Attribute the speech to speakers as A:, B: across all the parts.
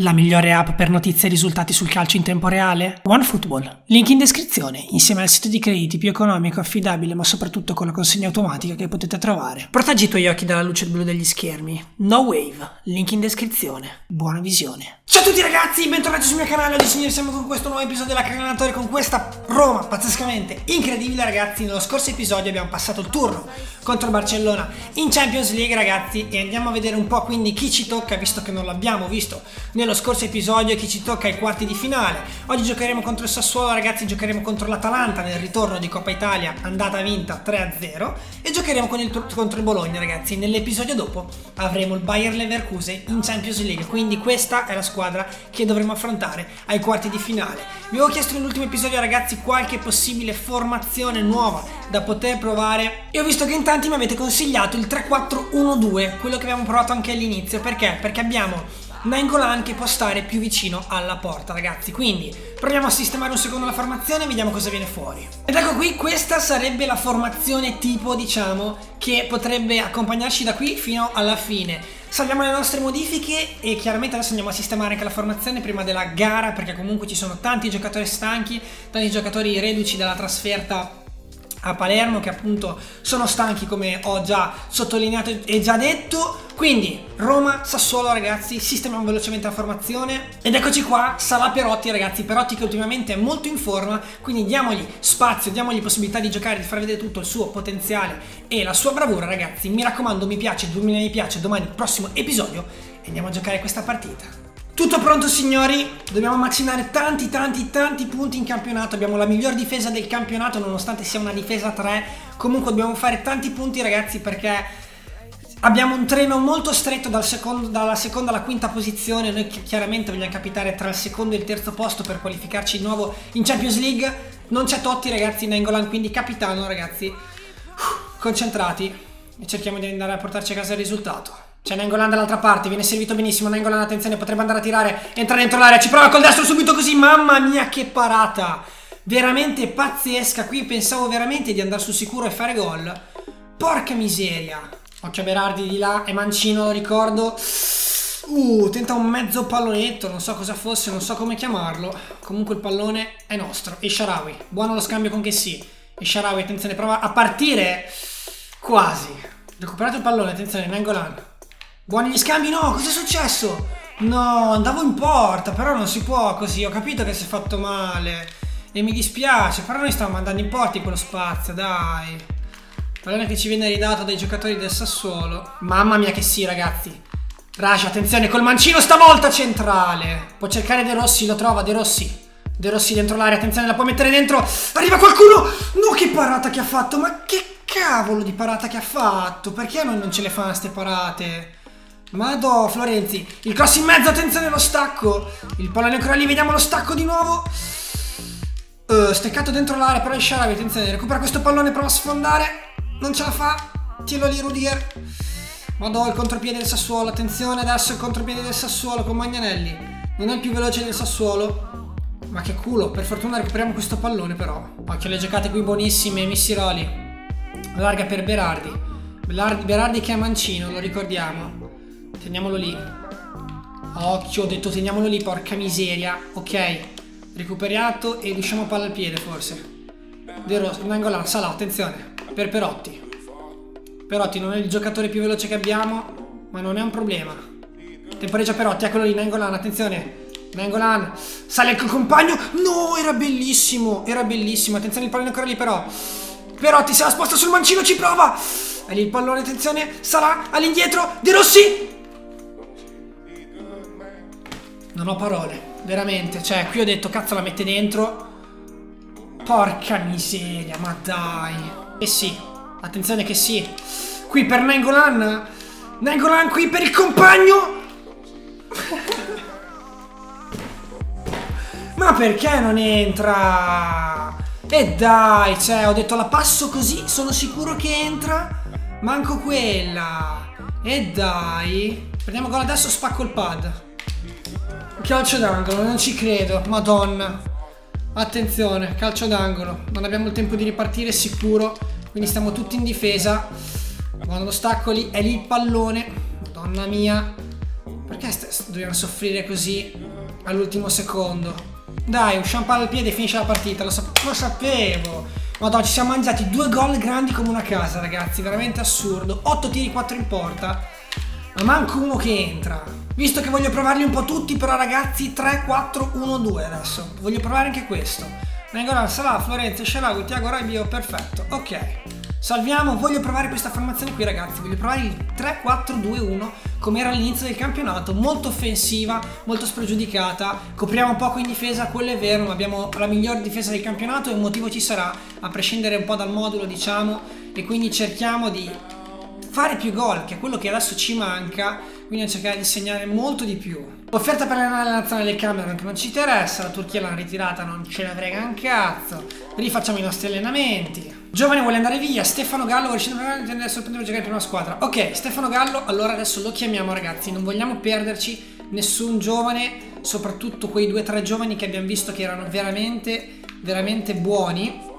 A: La migliore app per notizie e risultati sul calcio in tempo reale? OneFootball. Link in descrizione, insieme al sito di crediti più economico, affidabile, ma soprattutto con la consegna automatica che potete trovare. Proteggi i tuoi occhi dalla luce blu degli schermi. No Wave. Link in descrizione. Buona visione. Ciao a tutti ragazzi, bentornati sul mio canale. Oggi signori siamo con questo nuovo episodio della Caganatore con questa Roma pazzescamente incredibile ragazzi. Nello scorso episodio abbiamo passato il turno contro il Barcellona in Champions League ragazzi e andiamo a vedere un po' quindi chi ci tocca visto che non l'abbiamo visto nello scorso episodio e chi ci tocca ai quarti di finale. Oggi giocheremo contro il Sassuolo ragazzi, giocheremo contro l'Atalanta nel ritorno di Coppa Italia andata vinta 3-0 e giocheremo con il, contro il Bologna ragazzi. Nell'episodio dopo avremo il Bayer Leverkusen in Champions League, quindi questa è la squadra che dovremo affrontare ai quarti di finale. Vi avevo chiesto nell'ultimo episodio ragazzi qualche possibile formazione nuova da poter provare e ho visto che in tanti mi avete consigliato il 3-4-1-2, quello che abbiamo provato anche all'inizio, perché? Perché abbiamo Nangolan che può stare più vicino alla porta ragazzi. Quindi proviamo a sistemare un secondo la formazione e vediamo cosa viene fuori. Ed ecco qui questa sarebbe la formazione tipo diciamo che potrebbe accompagnarci da qui fino alla fine. Salviamo le nostre modifiche e chiaramente adesso andiamo a sistemare anche la formazione prima della gara perché comunque ci sono tanti giocatori stanchi, tanti giocatori reduci dalla trasferta a Palermo che appunto sono stanchi come ho già sottolineato e già detto. Quindi Roma, Sassuolo ragazzi, sistemiamo velocemente la formazione. Ed eccoci qua, Salà Perotti ragazzi, Perotti che ultimamente è molto in forma quindi diamogli spazio, diamogli possibilità di giocare, di far vedere tutto il suo potenziale e la sua bravura ragazzi, mi raccomando mi piace, 2000 mi piace, domani prossimo episodio e andiamo a giocare questa partita tutto pronto signori, dobbiamo macinare tanti tanti tanti punti in campionato, abbiamo la miglior difesa del campionato nonostante sia una difesa 3, comunque dobbiamo fare tanti punti ragazzi perché abbiamo un treno molto stretto dal secondo, dalla seconda alla quinta posizione, noi chiaramente vogliamo capitare tra il secondo e il terzo posto per qualificarci di nuovo in Champions League, non c'è Totti ragazzi in Engolan quindi capitano ragazzi, concentrati e cerchiamo di andare a portarci a casa il risultato. C'è Nengolan dall'altra parte, viene servito benissimo. Nengolan, attenzione, potrebbe andare a tirare. Entra dentro l'area, ci prova col destro subito così. Mamma mia, che parata! Veramente pazzesca. Qui pensavo veramente di andare sul sicuro e fare gol. Porca miseria. Occhio a Berardi di là, è mancino, lo ricordo. Uh, tenta un mezzo pallonetto, non so cosa fosse, non so come chiamarlo. Comunque il pallone è nostro. E Sharawi, buono lo scambio con che sì. E Sharawi, attenzione, prova a partire. Quasi. Recuperato il pallone, attenzione, Nengolan. Buoni gli scambi? No, cosa è successo? No, andavo in porta, però non si può così. Ho capito che si è fatto male. E mi dispiace, però noi stiamo andando in porta in quello spazio, dai. Pallone che ci viene ridato dai giocatori del Sassuolo. Mamma mia che sì, ragazzi. Raja, attenzione, col mancino stavolta centrale. Può cercare De Rossi, lo trova, De Rossi. De Rossi dentro l'area, attenzione, la può mettere dentro. Arriva qualcuno! No, che parata che ha fatto! Ma che cavolo di parata che ha fatto? Perché noi non ce le fanno queste parate? Mado, Florenzi. Il cross in mezzo, attenzione allo stacco. Il pallone ancora lì, vediamo lo stacco di nuovo. Uh, steccato dentro l'area, però il Sharabi, attenzione, recupera questo pallone, prova a sfondare. Non ce la fa. Tielo lì, Rudiger. Mado, il contropiede del Sassuolo. Attenzione adesso il contropiede del Sassuolo con Magnanelli. Non è il più veloce del Sassuolo. Ma che culo, per fortuna recuperiamo questo pallone però. Occhio, le giocate qui buonissime, Missiroli. Larga per Berardi. Berardi che è mancino, lo ricordiamo. Teniamolo lì. Occhio, ho detto teniamolo lì, porca miseria. Ok. Recuperato e riusciamo a palla al piede, forse. De Rossi, Nangolan, Salà, attenzione. Per Perotti. Perotti non è il giocatore più veloce che abbiamo, ma non è un problema. Temporeggia Perotti, eccolo lì, Nangolan, attenzione. Nangolan, sale il compagno. No, era bellissimo, era bellissimo. Attenzione, il pallone ancora lì però. Perotti se la sposta sul mancino, ci prova. È lì il pallone, attenzione. Sarà all'indietro. De Rossi. Non ho parole, veramente. Cioè, qui ho detto, cazzo, la mette dentro. Porca miseria, ma dai. E sì, attenzione che sì. Qui per Nangolan. Nangolan qui per il compagno. ma perché non entra? E dai, cioè, ho detto la passo così, sono sicuro che entra. Manco quella. E dai. Prendiamo gol adesso, spacco il pad. Calcio d'angolo, non ci credo, madonna. Attenzione, calcio d'angolo. Non abbiamo il tempo di ripartire sicuro, quindi stiamo tutti in difesa. Quando stacco lì, è lì il pallone. Madonna mia. Perché dobbiamo soffrire così all'ultimo secondo? Dai, un champagne al piede e finisce la partita, lo, sap lo sapevo. Madonna, ci siamo mangiati due gol grandi come una casa, ragazzi, veramente assurdo. 8 tiri, 4 in porta. Ma manco uno che entra. Visto che voglio provarli un po' tutti, però ragazzi, 3, 4, 1, 2 adesso. Voglio provare anche questo. Nengolan, Salah, Florenzi, Sharawi, Tiago Raibio, perfetto. Ok. Salviamo, voglio provare questa formazione qui ragazzi, voglio provare il 3-4-2-1 come era all'inizio del campionato, molto offensiva, molto spregiudicata, copriamo poco in difesa, quello è vero, ma abbiamo la miglior difesa del campionato e un motivo ci sarà, a prescindere un po' dal modulo diciamo, e quindi cerchiamo di fare più gol, che è quello che adesso ci manca, quindi cercare di segnare molto di più. Offerta per la nazionale del Cameron che non ci interessa, la Turchia l'hanno ritirata, non ce ne frega un cazzo, rifacciamo i nostri allenamenti. Giovane vuole andare via, Stefano Gallo vuole scendere a sorprendere giocare in prima squadra. Ok, Stefano Gallo, allora adesso lo chiamiamo ragazzi, non vogliamo perderci nessun giovane, soprattutto quei due o tre giovani che abbiamo visto che erano veramente, veramente buoni.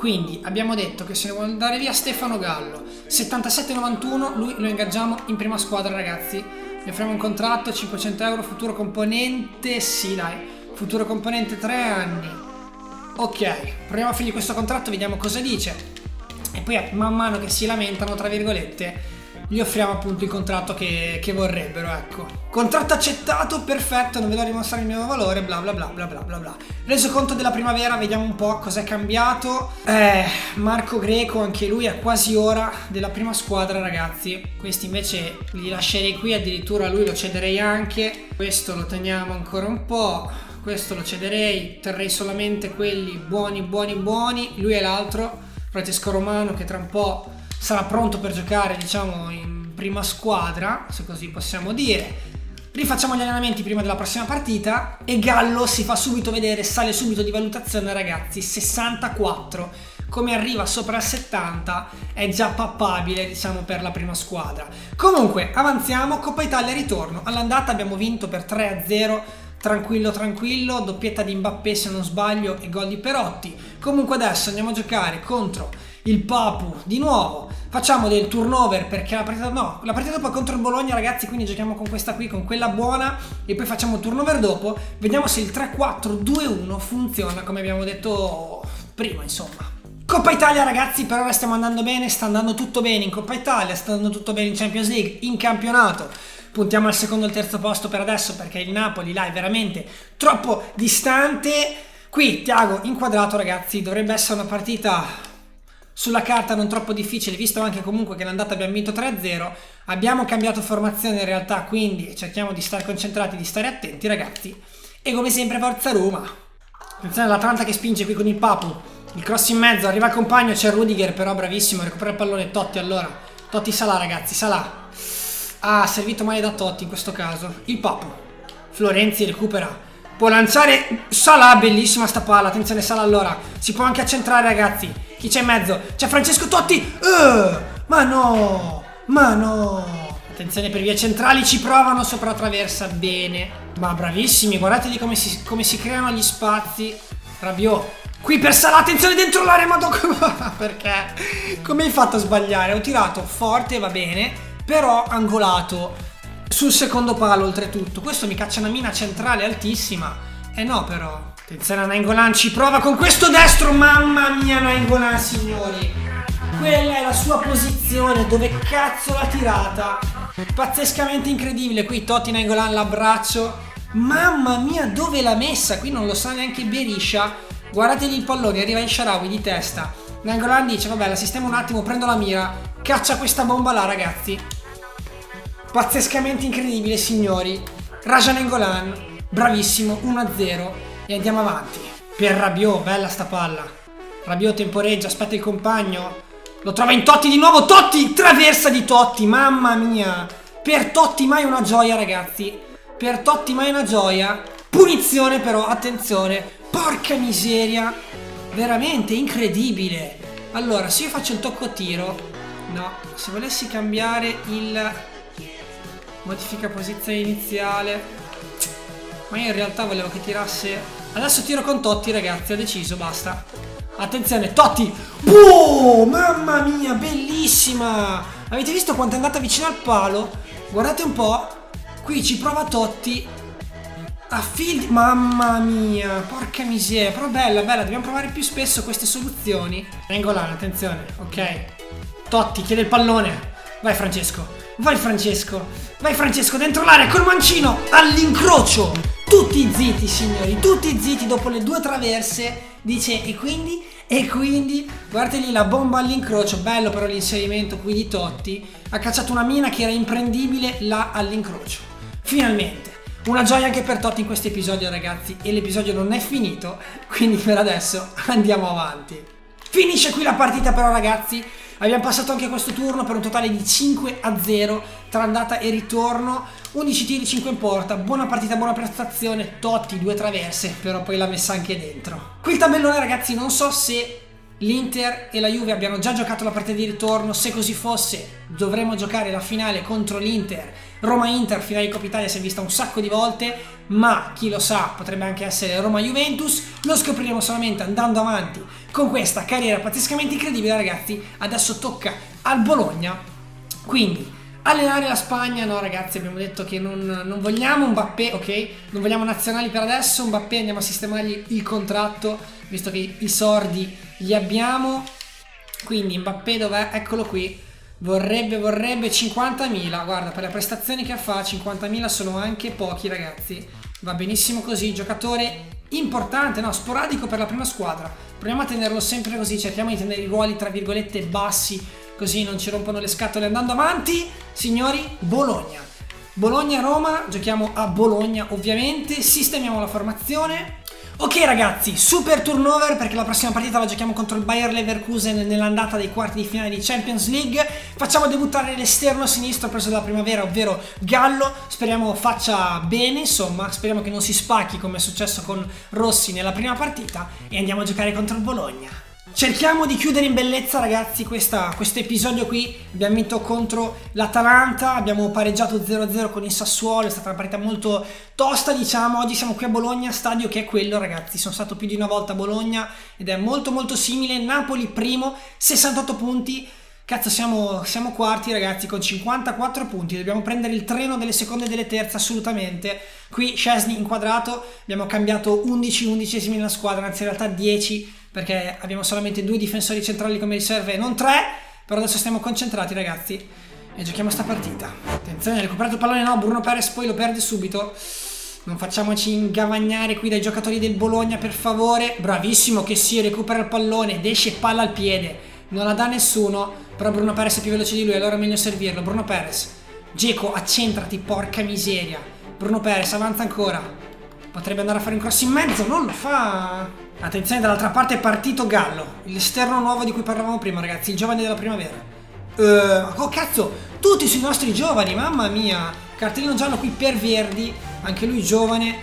A: Quindi abbiamo detto che se ne vuole andare via Stefano Gallo, 77-91, lui lo ingaggiamo in prima squadra ragazzi. Gli offriamo un contratto, 500 euro, futuro componente, sì dai, futuro componente 3 anni ok, proviamo a fargli questo contratto, vediamo cosa dice. E poi man mano che si lamentano, tra virgolette, gli offriamo appunto il contratto che, che, vorrebbero, ecco. Contratto accettato, perfetto, non vedo dimostrare il mio valore, bla bla bla bla bla bla bla. Reso conto della primavera, vediamo un po' cosa è cambiato. Eh, Marco Greco, anche lui è quasi ora della prima squadra, ragazzi. Questi invece li lascerei qui, addirittura lui lo cederei anche. Questo lo teniamo ancora un po' questo lo cederei, terrei solamente quelli buoni, buoni, buoni, lui è l'altro, Francesco Romano che tra un po' sarà pronto per giocare diciamo in prima squadra, se così possiamo dire. Rifacciamo gli allenamenti prima della prossima partita e Gallo si fa subito vedere, sale subito di valutazione ragazzi, 64 come arriva sopra il 70 è già pappabile diciamo per la prima squadra comunque avanziamo Coppa Italia ritorno all'andata abbiamo vinto per 3 0 tranquillo tranquillo, doppietta di Mbappé se non sbaglio e gol di Perotti. Comunque adesso andiamo a giocare contro il Papu di nuovo. Facciamo del turnover perché la partita no, la partita dopo è contro il Bologna, ragazzi, quindi giochiamo con questa qui, con quella buona e poi facciamo il turnover dopo. Vediamo se il 3-4-2-1 funziona come abbiamo detto prima, insomma. Coppa Italia ragazzi, per ora stiamo andando bene, sta andando tutto bene in Coppa Italia, sta andando tutto bene in Champions League, in campionato puntiamo al secondo e al terzo posto per adesso perché il Napoli là è veramente troppo distante. Qui Tiago inquadrato ragazzi, dovrebbe essere una partita sulla carta non troppo difficile, visto anche comunque che l'andata abbiamo vinto 3-0. Abbiamo cambiato formazione in realtà, quindi cerchiamo di stare concentrati, di stare attenti ragazzi. E come sempre forza Roma. Attenzione all'Atlanta che spinge qui con il Papu. Il cross in mezzo, arriva il compagno, c'è Rudiger però bravissimo, recupera il pallone Totti allora. Totti Salà ragazzi, Salà. Ah, servito male da Totti in questo caso. Il Papu. Florenzi recupera. Può lanciare Salah, bellissima sta palla. Attenzione Salah allora. Si può anche accentrare ragazzi. Chi c'è in mezzo? C'è Francesco Totti. Uh, ma no. Ma no. Attenzione per via centrali, ci provano sopra traversa. Bene. Ma bravissimi, guardate come si, come si creano gli spazi. Rabiot. Qui per Salah, attenzione dentro l'area, ma perché? Come hai fatto a sbagliare? Ho tirato forte, va bene però angolato sul secondo palo oltretutto. Questo mi caccia una mina centrale altissima. Eh no però. Attenzione a Nainggolan, ci prova con questo destro, mamma mia Nainggolan signori. Quella è la sua posizione, dove cazzo l'ha tirata. Pazzescamente incredibile, qui Totti Nainggolan l'abbraccio. Mamma mia dove l'ha messa, qui non lo sa neanche Beriscia. Guardategli il pallone, arriva in Sharawi di testa. Nainggolan dice, vabbè la sistemo un attimo, prendo la mira. Caccia questa bomba là ragazzi. Pazzescamente incredibile, signori. Rajan Engolan, bravissimo, 1-0 e andiamo avanti. Per Rabiot, bella sta palla. Rabiot temporeggia, aspetta il compagno. Lo trova in Totti di nuovo, Totti, traversa di Totti, mamma mia. Per Totti mai una gioia, ragazzi. Per Totti mai una gioia. Punizione però, attenzione. Porca miseria. Veramente incredibile. Allora, se io faccio il tocco tiro... No, se volessi cambiare il Modifica posizione iniziale. Ma io in realtà volevo che tirasse... Adesso tiro con Totti, ragazzi, ho deciso, basta. Attenzione, Totti! Boh, mamma mia, bellissima! Avete visto quanto è andata vicino al palo? Guardate un po'. Qui ci prova Totti. A field... Mamma mia, porca miseria. Però bella, bella. Dobbiamo provare più spesso queste soluzioni. Rengolano, attenzione. Ok. Totti chiede il pallone. Vai Francesco. Vai Francesco. Vai Francesco dentro l'area col mancino. All'incrocio. Tutti zitti, signori. Tutti zitti dopo le due traverse. Dice, e quindi? E quindi, guardate lì la bomba all'incrocio, bello però l'inserimento qui di Totti, ha cacciato una mina che era imprendibile là all'incrocio. Finalmente, una gioia anche per Totti in questo episodio ragazzi, e l'episodio non è finito, quindi per adesso andiamo avanti. Finisce qui la partita però ragazzi, abbiamo passato anche questo turno per un totale di 5 a 0 tra andata e ritorno, 11 tiri, 5 in porta, buona partita, buona prestazione, Totti, due traverse, però poi l'ha messa anche dentro. Qui il tabellone ragazzi, non so se l'Inter e la Juve abbiano già giocato la partita di ritorno, se così fosse dovremmo giocare la finale contro l'Inter. Roma-Inter, finale di Coppa Italia si è vista un sacco di volte, ma chi lo sa potrebbe anche essere Roma-Juventus, lo scopriremo solamente andando avanti con questa carriera pazzescamente incredibile ragazzi, adesso tocca al Bologna, quindi Allenare la Spagna, no ragazzi abbiamo detto che non, non, vogliamo Mbappé, ok? Non vogliamo nazionali per adesso, Mbappé andiamo a sistemargli il contratto, visto che i sordi li abbiamo. Quindi Mbappé dov'è? Eccolo qui. Vorrebbe, vorrebbe 50.000, guarda per le prestazioni che fa 50.000 sono anche pochi ragazzi. Va benissimo così, giocatore importante, no, sporadico per la prima squadra. Proviamo a tenerlo sempre così, cerchiamo di tenere i ruoli tra virgolette bassi così non ci rompono le scatole andando avanti. Signori, Bologna. Bologna-Roma, giochiamo a Bologna ovviamente, sistemiamo la formazione. Ok ragazzi, super turnover perché la prossima partita la giochiamo contro il Bayer Leverkusen nell'andata dei quarti di finale di Champions League. Facciamo debuttare l'esterno sinistro preso dalla primavera, ovvero Gallo. Speriamo faccia bene, insomma, speriamo che non si spacchi come è successo con Rossi nella prima partita e andiamo a giocare contro il Bologna. Cerchiamo di chiudere in bellezza ragazzi questo episodio qui, abbiamo vinto contro l'Atalanta, abbiamo pareggiato 0-0 con il Sassuolo, è stata una partita molto tosta diciamo, oggi siamo qui a Bologna, stadio che è quello ragazzi, sono stato più di una volta a Bologna ed è molto molto simile, Napoli primo, 68 punti, Cazzo, siamo, siamo, quarti ragazzi con 54 punti, dobbiamo prendere il treno delle seconde e delle terze assolutamente. Qui Scesni inquadrato, abbiamo cambiato 11 undicesimi nella squadra, anzi in realtà 10 perché abbiamo solamente due difensori centrali come riserve non tre, però adesso stiamo concentrati ragazzi e giochiamo sta partita. Attenzione, ha recuperato il pallone, no, Bruno Perez poi lo perde subito. Non facciamoci ingavagnare qui dai giocatori del Bologna per favore. Bravissimo che si recupera il pallone ed esce palla al piede. Non la dà nessuno, però Bruno Perez è più veloce di lui, allora è meglio servirlo. Bruno Perez, Geco, accentrati, porca miseria. Bruno Perez, avanza ancora. Potrebbe andare a fare un cross in mezzo, non lo fa. Attenzione, dall'altra parte è partito Gallo, l'esterno nuovo di cui parlavamo prima, ragazzi, il giovane della primavera. Uh, oh cazzo, tutti sui nostri giovani, mamma mia. Cartellino giallo qui per Verdi, anche lui giovane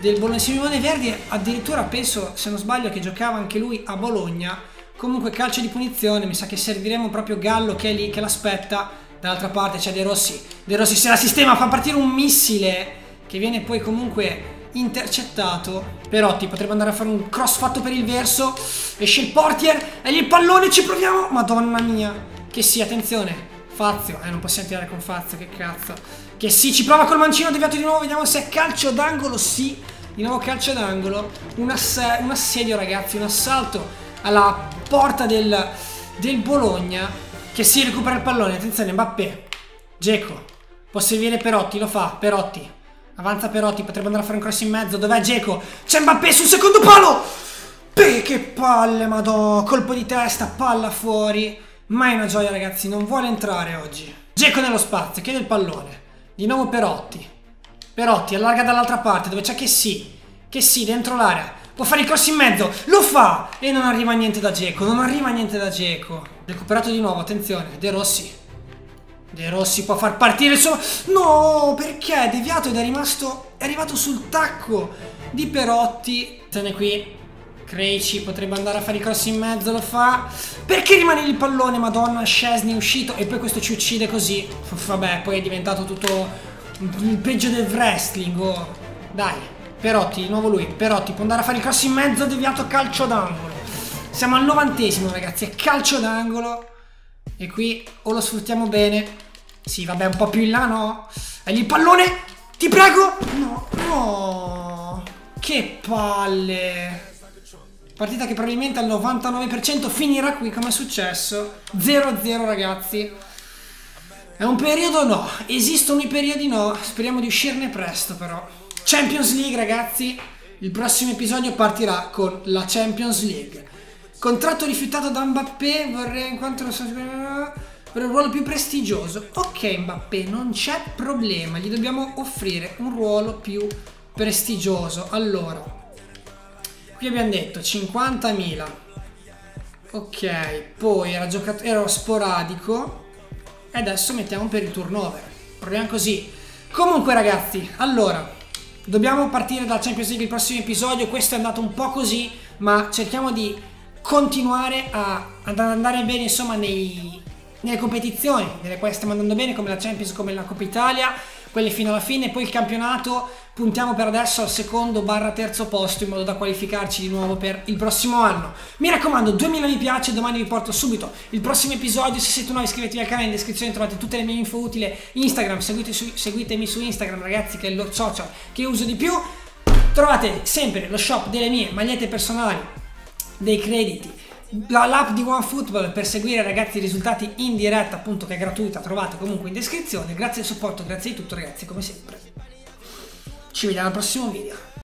A: del Bologna. Simone Verdi addirittura penso, se non sbaglio, che giocava anche lui a Bologna. Comunque calcio di punizione, mi sa che serviremo proprio Gallo che è lì, che l'aspetta. Dall'altra parte c'è De Rossi. De Rossi se la sistema, fa partire un missile che viene poi comunque intercettato. Perotti potrebbe andare a fare un cross fatto per il verso. Esce il portier e il pallone, ci proviamo. Madonna mia. Che sì, attenzione. Fazio. Eh, non possiamo tirare con Fazio, che cazzo. Che sì, ci prova col mancino deviato di nuovo. Vediamo se è calcio d'angolo. Sì, di nuovo calcio d'angolo. Un, ass un assedio, ragazzi. Un assalto alla porta del, del Bologna. Che si recupera il pallone. Attenzione, Mbappé. Geco. Può servire Perotti, lo fa. Perotti. Avanza Perotti, potrebbe andare a fare un cross in mezzo. Dov'è Geco? C'è Mbappé sul secondo palo! Beh, che palle, madò. Colpo di testa, palla fuori. Mai una gioia, ragazzi. Non vuole entrare oggi. Geco nello spazio, chiede il pallone. Di nuovo Perotti. Perotti allarga dall'altra parte, dove c'è che sì. Che sì, dentro l'area. Può fare il cross in mezzo. Lo fa! E non arriva niente da Geco. Non arriva niente da Geco. Recuperato di nuovo, attenzione. De Rossi. De Rossi può far partire il suo... No, perché? È deviato ed è rimasto... È arrivato sul tacco di Perotti. Attenzione qui. Creici potrebbe andare a fare i cross in mezzo, lo fa. Perché rimane il pallone? Madonna, Scesni è uscito e poi questo ci uccide così. Vabbè, poi è diventato tutto il peggio del wrestling. Oh. Dai, Perotti, di nuovo lui. Perotti può andare a fare il cross in mezzo, deviato calcio d'angolo. Siamo al novantesimo, ragazzi, è calcio d'angolo. E qui o lo sfruttiamo bene sì, vabbè, un po' più in là, no? E il pallone... Ti prego! No, no. Che palle. Partita che probabilmente al 99% finirà qui come è successo. 0-0 ragazzi. È un periodo no. Esistono i periodi no. Speriamo di uscirne presto però. Champions League ragazzi. Il prossimo episodio partirà con la Champions League. Contratto rifiutato da Mbappé, vorrei in quanto lo so per un ruolo più prestigioso. Ok Mbappé, non c'è problema, gli dobbiamo offrire un ruolo più prestigioso. Allora, qui abbiamo detto 50.000. Ok, poi era, giocato, era sporadico e adesso mettiamo per il turnover. Proviamo così. Comunque ragazzi, allora, dobbiamo partire dalla Champions League il prossimo episodio. Questo è andato un po' così, ma cerchiamo di continuare a, ad andare bene insomma nei, nelle competizioni, nelle quali stiamo andando bene come la Champions, come la Coppa Italia, quelle fino alla fine, poi il campionato puntiamo per adesso al secondo barra terzo posto in modo da qualificarci di nuovo per il prossimo anno. Mi raccomando, 2000 mi piace, domani vi porto subito il prossimo episodio, se siete nuovi iscrivetevi al canale, in descrizione trovate tutte le mie info utili, Instagram, seguite su, seguitemi su Instagram ragazzi che è lo social che uso di più, trovate sempre lo shop delle mie magliette personali, dei crediti, l'app di OneFootball per seguire ragazzi i risultati in diretta appunto che è gratuita trovate comunque in descrizione. Grazie al supporto grazie di tutto ragazzi come sempre. Ci vediamo al prossimo video